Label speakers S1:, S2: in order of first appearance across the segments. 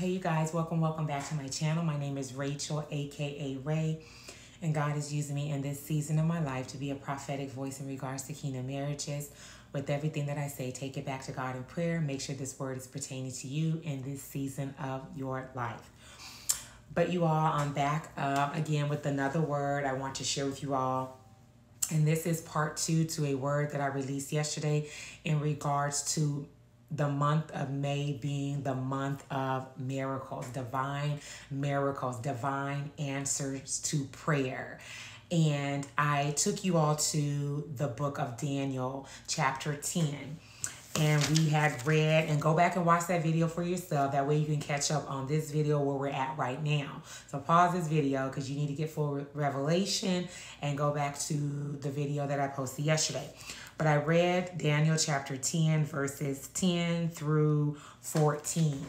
S1: Hey, you guys, welcome, welcome back to my channel. My name is Rachel, aka Rae, and God is using me in this season of my life to be a prophetic voice in regards to kingdom marriages. With everything that I say, take it back to God in prayer. Make sure this word is pertaining to you in this season of your life. But you all, I'm back uh, again with another word I want to share with you all. And this is part two to a word that I released yesterday in regards to the month of May being the month of miracles, divine miracles, divine answers to prayer. And I took you all to the book of Daniel, chapter 10 and we had read and go back and watch that video for yourself. That way you can catch up on this video where we're at right now. So pause this video because you need to get full revelation and go back to the video that i posted yesterday but i read daniel chapter 10 verses 10 through 14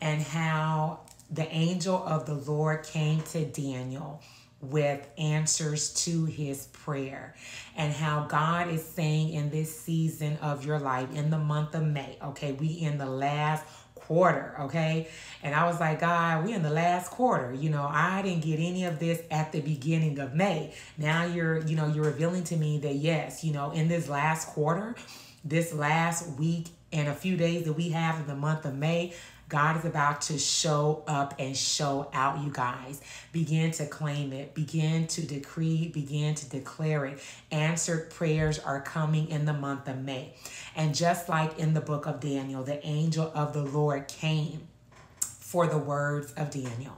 S1: and how the angel of the lord came to daniel with answers to his prayer and how God is saying in this season of your life in the month of May okay we in the last quarter okay? And I was like God we in the last quarter. You know I didn't get any of this at the beginning of May. Now you're you know you're revealing to me that yes you know in this last quarter this last week and a few days that we have in the month of May God is about to show up and show out, you guys. Begin to claim it, begin to decree, begin to declare it. Answered prayers are coming in the month of May. And just like in the book of Daniel, the angel of the Lord came for the words of Daniel.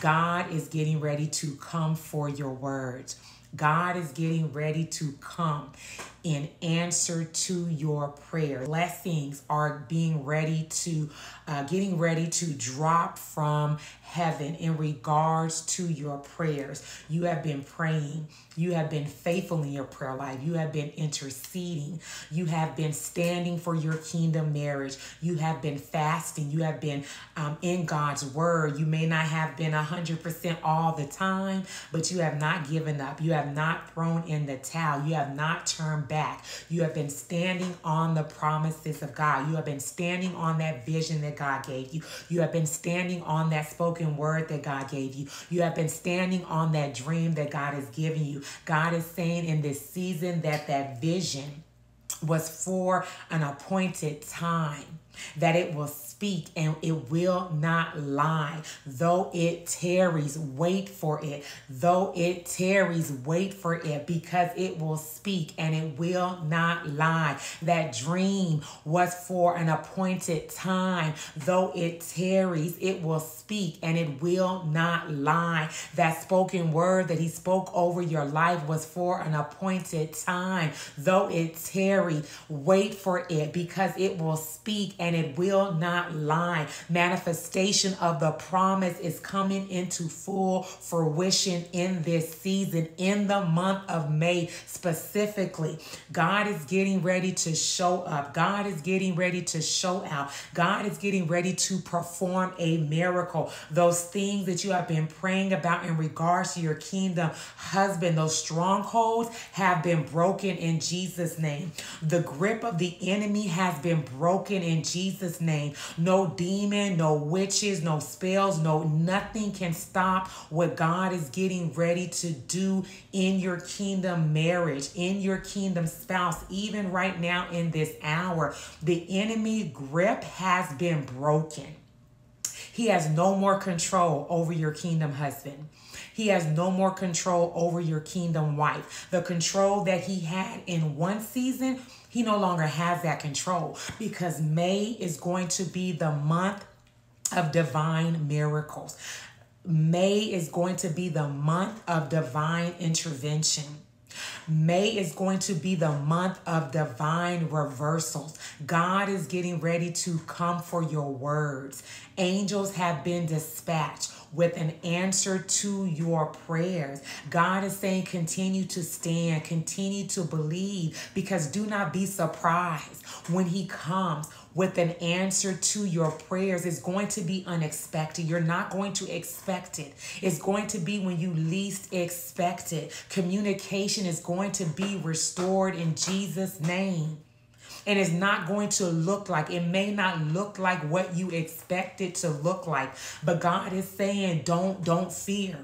S1: God is getting ready to come for your words. God is getting ready to come in answer to your prayer. Blessings are being ready to, uh, getting ready to drop from heaven in regards to your prayers. You have been praying. You have been faithful in your prayer life. You have been interceding. You have been standing for your kingdom marriage. You have been fasting. You have been um, in God's word. You may not have been 100% all the time, but you have not given up. You have not thrown in the towel. You have not turned back. You have been standing on the promises of God. You have been standing on that vision that God gave you. You have been standing on that spoken word that God gave you. You have been standing on that dream that God has given you. God is saying in this season that that vision was for an appointed time that it will speak and it will not lie. Though it tarries, wait for it. Though it tarries, wait for it because it will speak and it will not lie. That dream was for an appointed time. Though it tarries, it will speak and it will not lie. That spoken word that he spoke over your life was for an appointed time. Though it tarry, wait for it because it will speak and it will not lie. Manifestation of the promise is coming into full fruition in this season, in the month of May specifically. God is getting ready to show up. God is getting ready to show out. God is getting ready to perform a miracle. Those things that you have been praying about in regards to your kingdom husband, those strongholds have been broken in Jesus' name. The grip of the enemy has been broken in Jesus' name. No demon, no witches, no spells, no nothing can stop what God is getting ready to do in your kingdom marriage, in your kingdom spouse, even right now in this hour. The enemy grip has been broken. He has no more control over your kingdom husband. He has no more control over your kingdom wife. The control that he had in one season, he no longer has that control because May is going to be the month of divine miracles. May is going to be the month of divine intervention. May is going to be the month of divine reversals. God is getting ready to come for your words. Angels have been dispatched with an answer to your prayers. God is saying, continue to stand, continue to believe, because do not be surprised when He comes with an answer to your prayers. It's going to be unexpected. You're not going to expect it. It's going to be when you least expect it. Communication is going to be restored in Jesus' name. And it's not going to look like it may not look like what you expect it to look like but god is saying don't don't fear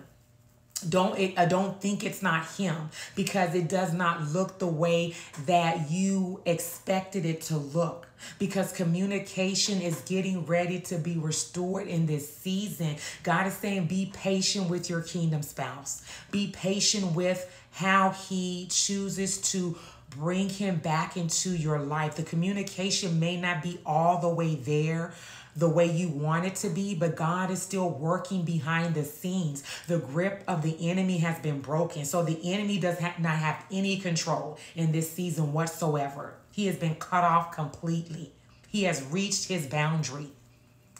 S1: don't it, I don't think it's not him because it does not look the way that you expected it to look because communication is getting ready to be restored in this season. God is saying be patient with your kingdom spouse. Be patient with how he chooses to bring him back into your life. The communication may not be all the way there the way you want it to be, but God is still working behind the scenes. The grip of the enemy has been broken. So the enemy does not have any control in this season whatsoever. He has been cut off completely. He has reached his boundary.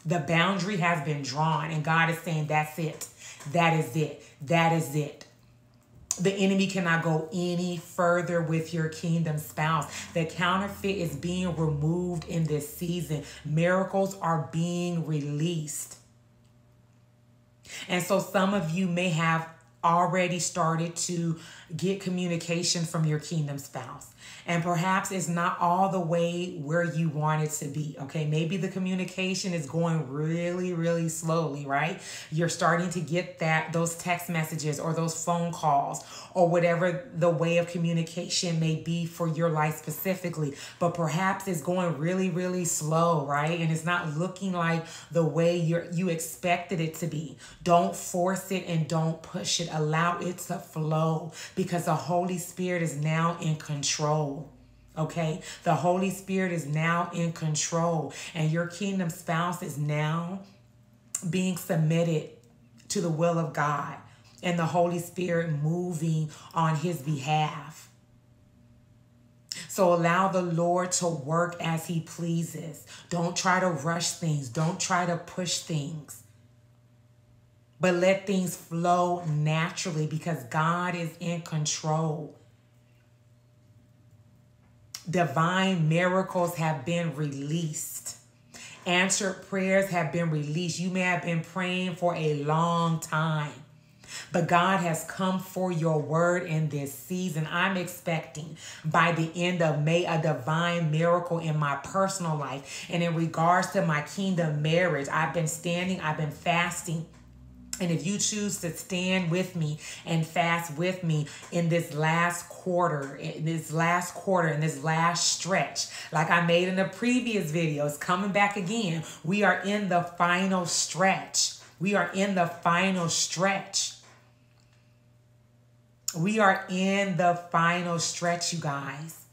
S1: The boundary has been drawn, and God is saying, That's it. That is it. That is it. The enemy cannot go any further with your kingdom spouse. The counterfeit is being removed in this season. Miracles are being released. And so some of you may have already started to get communication from your kingdom spouse and perhaps it's not all the way where you want it to be. Okay, maybe the communication is going really, really slowly, right? You're starting to get that those text messages or those phone calls or whatever the way of communication may be for your life specifically, but perhaps it's going really, really slow, right? And it's not looking like the way you're you expected it to be. Don't force it and don't push it. Allow it to flow because the Holy Spirit is now in control. Okay, the Holy Spirit is now in control, and your kingdom spouse is now being submitted to the will of God and the Holy Spirit moving on his behalf. So allow the Lord to work as he pleases. Don't try to rush things, don't try to push things. But let things flow naturally because God is in control divine miracles have been released. Answered prayers have been released. You may have been praying for a long time, but God has come for your word in this season. I'm expecting by the end of May a divine miracle in my personal life. And in regards to my kingdom marriage, I've been standing, I've been fasting and if you choose to stand with me and fast with me in this last quarter, in this last quarter, in this last stretch, like I made in the previous videos, coming back again, we are in the final stretch. We are in the final stretch. We are in the final stretch, you guys.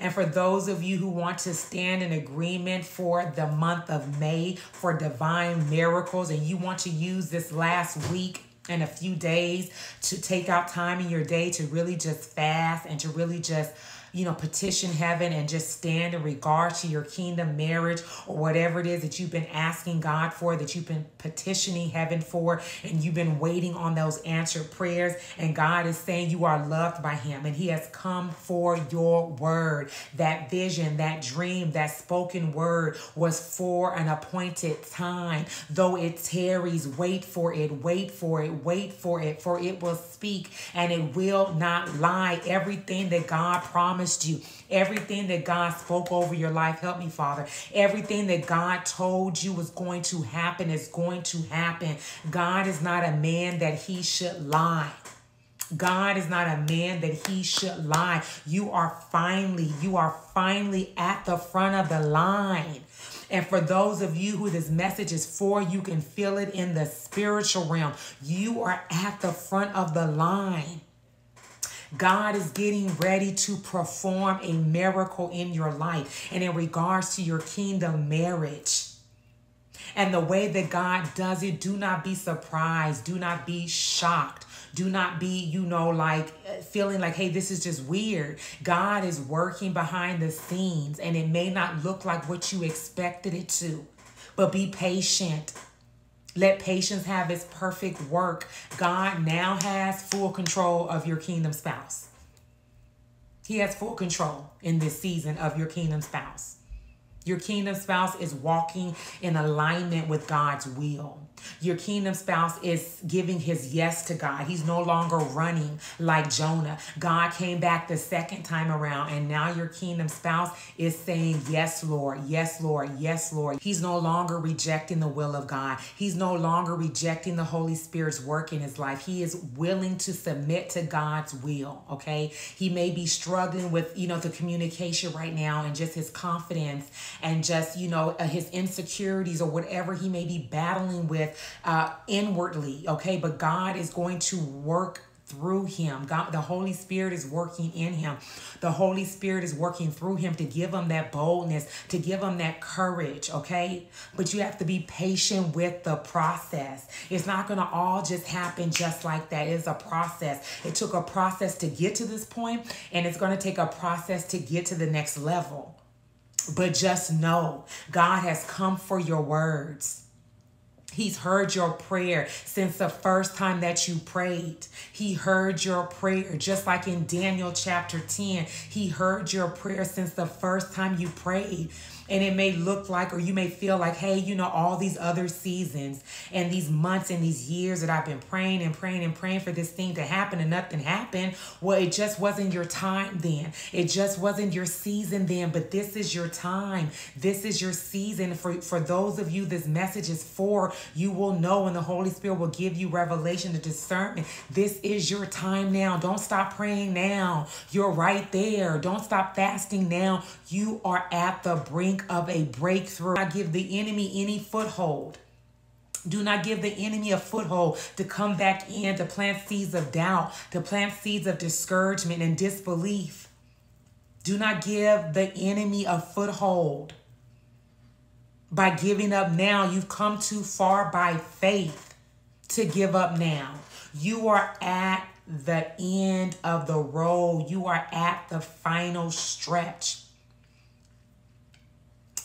S1: And for those of you who want to stand in agreement for the month of May for divine miracles, and you want to use this last week and a few days to take out time in your day to really just fast and to really just you know, petition heaven and just stand in regard to your kingdom marriage or whatever it is that you've been asking God for, that you've been petitioning heaven for, and you've been waiting on those answered prayers. And God is saying you are loved by Him and He has come for your word. That vision, that dream, that spoken word was for an appointed time. Though it tarries, wait for it, wait for it, wait for it, for it will speak and it will not lie. Everything that God promised promised you, everything that God spoke over your life, help me, Father. Everything that God told you was going to happen is going to happen. God is not a man that he should lie. God is not a man that he should lie. You are finally, you are finally at the front of the line. And for those of you who this message is for, you can feel it in the spiritual realm. You are at the front of the line. God is getting ready to perform a miracle in your life and in regards to your kingdom marriage. And the way that God does it, do not be surprised. Do not be shocked. Do not be, you know, like uh, feeling like, hey, this is just weird. God is working behind the scenes and it may not look like what you expected it to, but be patient. Let patience have its perfect work. God now has full control of your kingdom spouse. He has full control in this season of your kingdom spouse. Your kingdom spouse is walking in alignment with God's will. Your kingdom spouse is giving his yes to God. He's no longer running like Jonah. God came back the second time around, and now your kingdom spouse is saying, Yes, Lord, yes, Lord, yes, Lord. He's no longer rejecting the will of God. He's no longer rejecting the Holy Spirit's work in his life. He is willing to submit to God's will, okay? He may be struggling with, you know, the communication right now and just his confidence and just, you know, uh, his insecurities or whatever he may be battling with uh, inwardly, okay? But God is going to work through him. God, the Holy Spirit is working in him. The Holy Spirit is working through him to give him that boldness, to give him that courage, okay? But you have to be patient with the process. It's not going to all just happen just like that. It's a process. It took a process to get to this point, and it's going to take a process to get to the next level. But just know God has come for your words. He's heard your prayer since the first time that you prayed. He heard your prayer, just like in Daniel chapter 10. He heard your prayer since the first time you prayed. And it may look like, or you may feel like, hey, you know, all these other seasons and these months and these years that I've been praying and praying and praying for this thing to happen and nothing happened. Well, it just wasn't your time then. It just wasn't your season then, but this is your time. This is your season. For, for those of you this message is for, you will know and the Holy Spirit will give you revelation and discernment. This is your time now. Don't stop praying now. You're right there. Don't stop fasting now. You are at the brink of a breakthrough. I give the enemy any foothold. Do not give the enemy a foothold to come back in to plant seeds of doubt, to plant seeds of discouragement and disbelief. Do not give the enemy a foothold. By giving up now, you've come too far by faith to give up now. You are at the end of the road, you are at the final stretch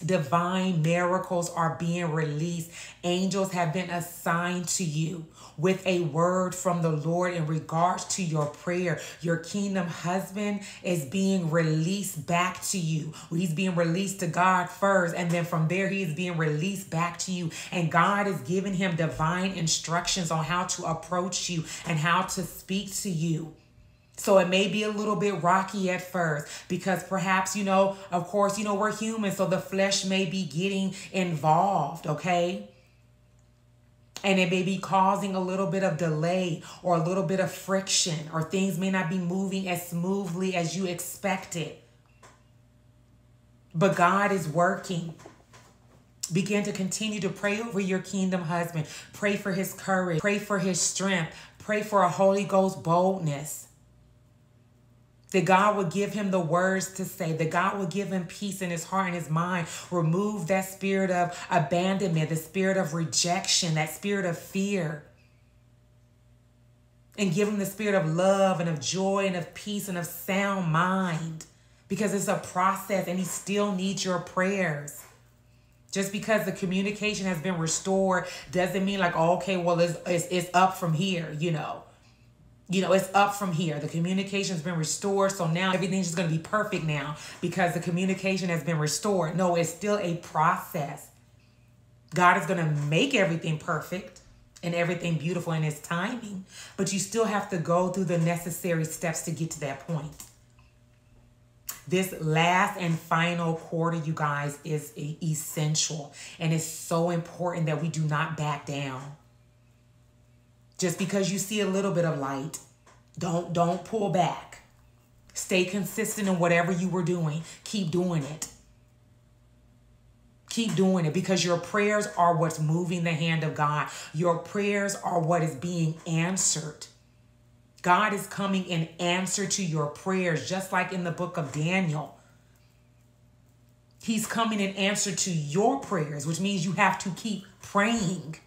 S1: divine miracles are being released. Angels have been assigned to you with a word from the Lord in regards to your prayer. Your kingdom husband is being released back to you. He's being released to God first, and then from there, he is being released back to you. And God is giving him divine instructions on how to approach you and how to speak to you. So it may be a little bit rocky at first because perhaps, you know, of course, you know, we're human, so the flesh may be getting involved, okay? And it may be causing a little bit of delay or a little bit of friction, or things may not be moving as smoothly as you expected. But God is working. Begin to continue to pray over your kingdom husband. Pray for his courage. Pray for his strength. Pray for a Holy Ghost boldness that God would give him the words to say, that God would give him peace in his heart and his mind, remove that spirit of abandonment, the spirit of rejection, that spirit of fear, and give him the spirit of love and of joy and of peace and of sound mind. Because it's a process and he still needs your prayers. Just because the communication has been restored doesn't mean like, okay, well, it's, it's, it's up from here, you know you know, it's up from here. The communication's been restored. So now everything's just going to be perfect now because the communication has been restored. No, it's still a process. God is going to make everything perfect and everything beautiful in his timing, but you still have to go through the necessary steps to get to that point. This last and final quarter, you guys, is essential and it's so important that we do not back down. Just because you see a little bit of light, don't don't pull back. Stay consistent in whatever you were doing. Keep doing it. Keep doing it because your prayers are what's moving the hand of God. Your prayers are what is being answered. God is coming in answer to your prayers, just like in the book of Daniel. He's coming in answer to your prayers, which means you have to keep praying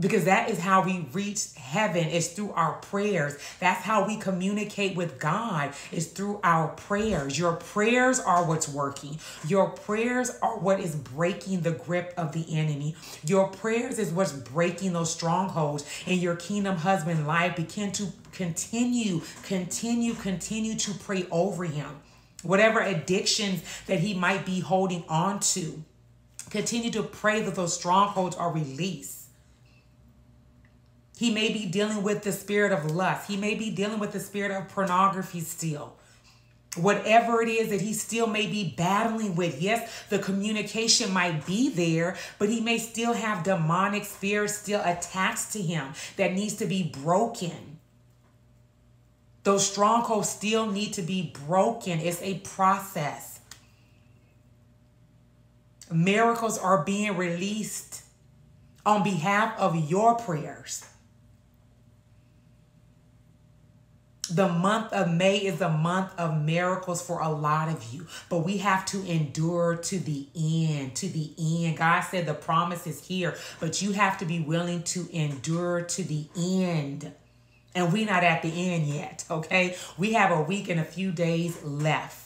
S1: because that is how we reach heaven is through our prayers. That's how we communicate with god is through our prayers. Your prayers are what's working. Your prayers are what is breaking the grip of the enemy. Your prayers is what's breaking those strongholds in your kingdom husband life. Begin to continue continue continue to pray over him. Whatever addictions that he might be holding on to Continue to pray that those strongholds are released. He may be dealing with the spirit of lust. He may be dealing with the spirit of pornography still. Whatever it is that he still may be battling with. Yes, the communication might be there, but he may still have demonic spirits still attached to him that needs to be broken. Those strongholds still need to be broken. It's a process. Miracles are being released on behalf of your prayers. The month of May is a month of miracles for a lot of you, but we have to endure to the end. To the end. God said the promise is here, but you have to be willing to endure to the end. And we're not at the end yet, okay? We have a week and a few days left.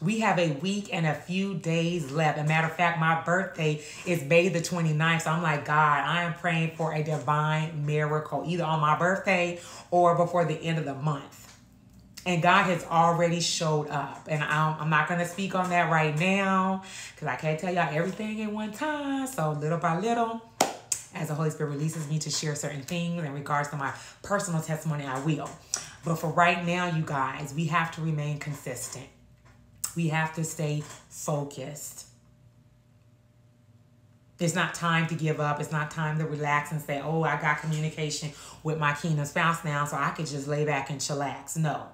S1: We have a week and a few days left. A matter of fact, my birthday is May the 29th. So I'm like, God, I am praying for a divine miracle, either on my birthday or before the end of the month. And God has already showed up. And I'm, not going to speak on that right now because I can't tell y'all everything at one time. So little by little, as the Holy Spirit releases me to share certain things in regards to my personal testimony, I will. But for right now, you guys, we have to remain consistent we have to stay focused. It's not time to give up. It's not time to relax and say, oh, I got communication with my kingdom spouse now, so I could just lay back and chillax. No.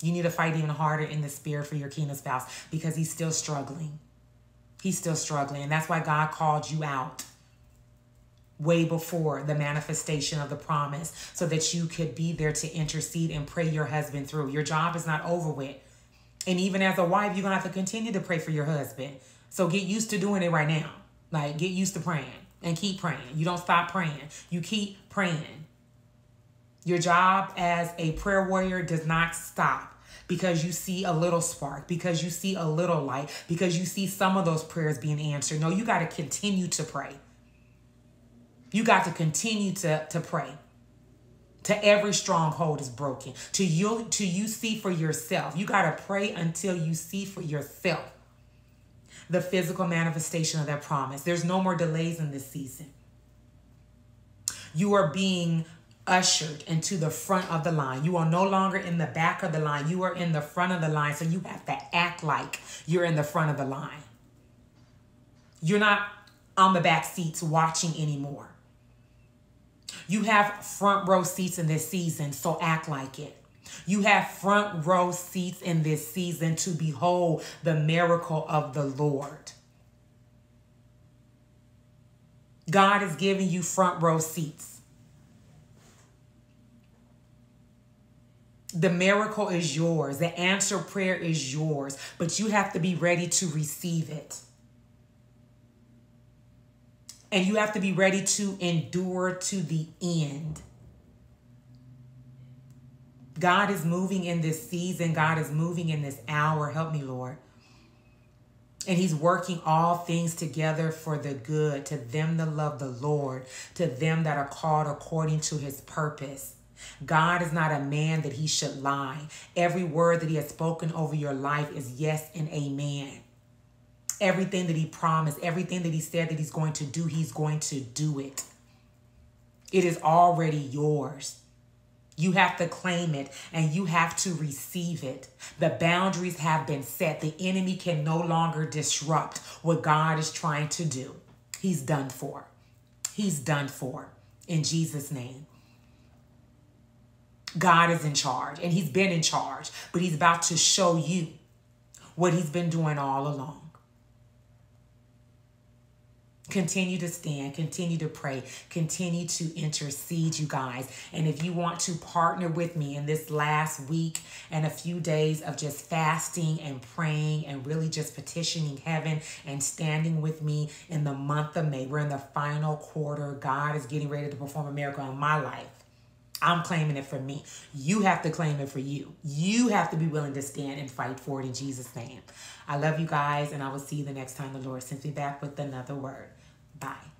S1: You need to fight even harder in the spirit for your kingdom spouse because he's still struggling. He's still struggling. And that's why God called you out way before the manifestation of the promise so that you could be there to intercede and pray your husband through. Your job is not over with. And even as a wife, you're going to have to continue to pray for your husband. So get used to doing it right now. Like, get used to praying and keep praying. You don't stop praying, you keep praying. Your job as a prayer warrior does not stop because you see a little spark, because you see a little light, because you see some of those prayers being answered. No, you got to continue to pray. You got to continue to, to pray to every stronghold is broken. To you to you see for yourself. You got to pray until you see for yourself the physical manifestation of that promise. There's no more delays in this season. You are being ushered into the front of the line. You are no longer in the back of the line. You are in the front of the line. So you have to act like you're in the front of the line. You're not on the back seats watching anymore you have front row seats in this season, so act like it. You have front row seats in this season to behold the miracle of the Lord. God is giving you front row seats. The miracle is yours. The answer prayer is yours, but you have to be ready to receive it. And you have to be ready to endure to the end. God is moving in this season. God is moving in this hour. Help me, Lord. And he's working all things together for the good to them that love the Lord, to them that are called according to his purpose. God is not a man that he should lie. Every word that he has spoken over your life is yes and amen everything that he promised, everything that he said that he's going to do, he's going to do it. It is already yours. You have to claim it and you have to receive it. The boundaries have been set. The enemy can no longer disrupt what God is trying to do. He's done for. He's done for. In Jesus' name. God is in charge and he's been in charge, but he's about to show you what he's been doing all along. Continue to stand, continue to pray, continue to intercede, you guys. And if you want to partner with me in this last week and a few days of just fasting and praying and really just petitioning heaven and standing with me in the month of May, we're in the final quarter. God is getting ready to perform a miracle in my life. I'm claiming it for me. You have to claim it for you. You have to be willing to stand and fight for it in Jesus' name. I love you guys, and I will see you the next time the Lord sends me back with another word. Bye.